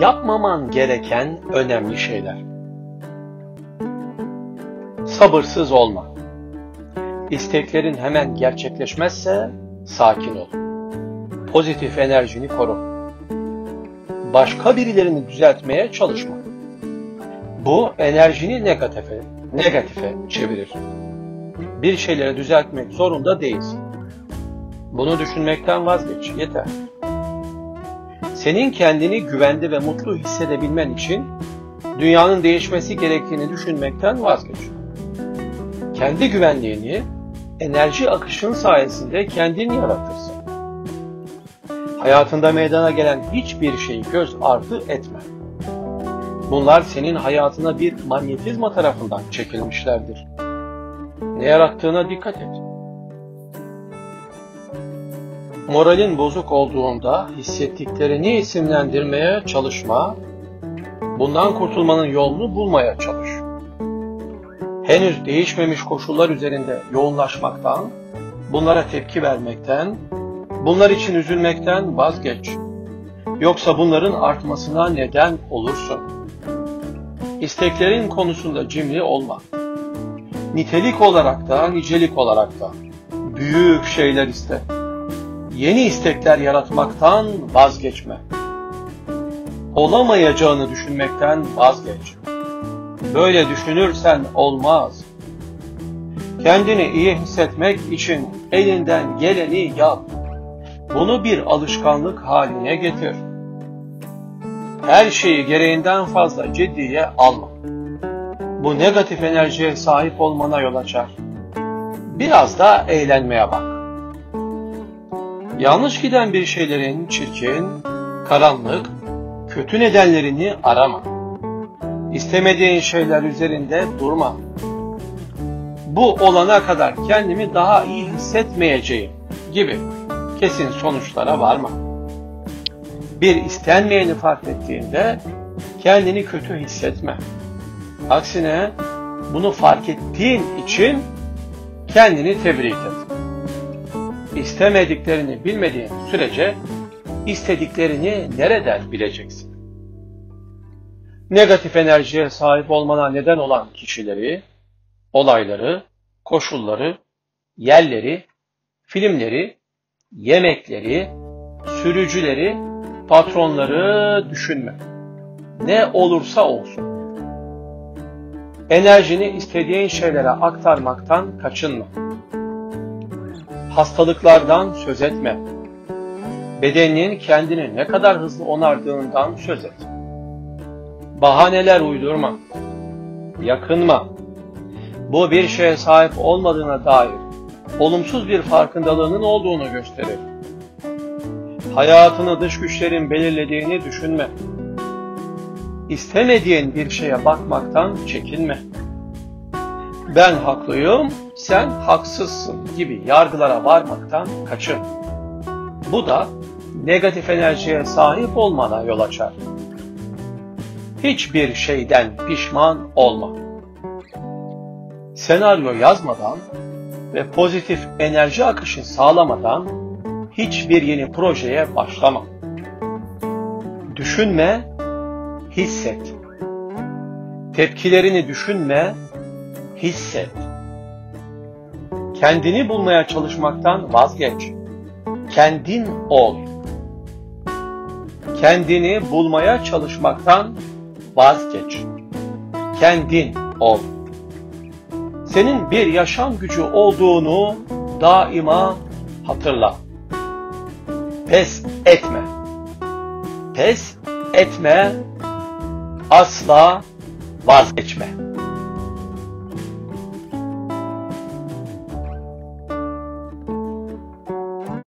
Yapmaman gereken önemli şeyler. Sabırsız olma. İsteklerin hemen gerçekleşmezse sakin ol. Pozitif enerjini koru. Başka birilerini düzeltmeye çalışma. Bu enerjini negatife, negatife çevirir. Bir şeyleri düzeltmek zorunda değilsin. Bunu düşünmekten vazgeç, yeter. Senin kendini güvende ve mutlu hissedebilmen için dünyanın değişmesi gerektiğini düşünmekten vazgeç. Kendi güvenliğini enerji akışın sayesinde kendin yaratırsın. Hayatında meydana gelen hiçbir şeyi göz ardı etme. Bunlar senin hayatına bir manyetizma tarafından çekilmişlerdir. Ne yarattığına dikkat et. Moralin bozuk olduğunda hissettiklerini isimlendirmeye çalışma, bundan kurtulmanın yolunu bulmaya çalış. Henüz değişmemiş koşullar üzerinde yoğunlaşmaktan, bunlara tepki vermekten, bunlar için üzülmekten vazgeç. Yoksa bunların artmasına neden olursun. İsteklerin konusunda cimri olma. Nitelik olarak da, nicelik olarak da büyük şeyler iste yeni istekler yaratmaktan vazgeçme. Olamayacağını düşünmekten vazgeç. Böyle düşünürsen olmaz. Kendini iyi hissetmek için elinden geleni yap. Bunu bir alışkanlık haline getir. Her şeyi gereğinden fazla ciddiye alma. Bu negatif enerjiye sahip olmana yol açar. Biraz da eğlenmeye bak. Yanlış giden bir şeylerin çirkin, karanlık, kötü nedenlerini arama. İstemediğin şeyler üzerinde durma. Bu olana kadar kendimi daha iyi hissetmeyeceğim gibi kesin sonuçlara varma. Bir istenmeyeni fark ettiğinde kendini kötü hissetme. Aksine bunu fark ettiğin için kendini tebrik et istemediklerini bilmediğin sürece istediklerini nereden bileceksin? Negatif enerjiye sahip olmana neden olan kişileri, olayları, koşulları, yerleri, filmleri, yemekleri, sürücüleri, patronları düşünme. Ne olursa olsun. Enerjini istediğin şeylere aktarmaktan kaçınma hastalıklardan söz etme. Bedeninin kendini ne kadar hızlı onardığından söz et. Bahaneler uydurma. Yakınma. Bu bir şeye sahip olmadığına dair olumsuz bir farkındalığının olduğunu gösterir. Hayatını dış güçlerin belirlediğini düşünme. İstemediğin bir şeye bakmaktan çekinme. Ben haklıyım, sen haksızsın gibi yargılara varmaktan kaçın. Bu da negatif enerjiye sahip olmana yol açar. Hiçbir şeyden pişman olma. Senaryo yazmadan ve pozitif enerji akışı sağlamadan hiçbir yeni projeye başlama. Düşünme, hisset. Tepkilerini düşünme, hisset. Kendini bulmaya çalışmaktan vazgeç. Kendin ol. Kendini bulmaya çalışmaktan vazgeç. Kendin ol. Senin bir yaşam gücü olduğunu daima hatırla. Pes etme. Pes etme. Asla vazgeçme.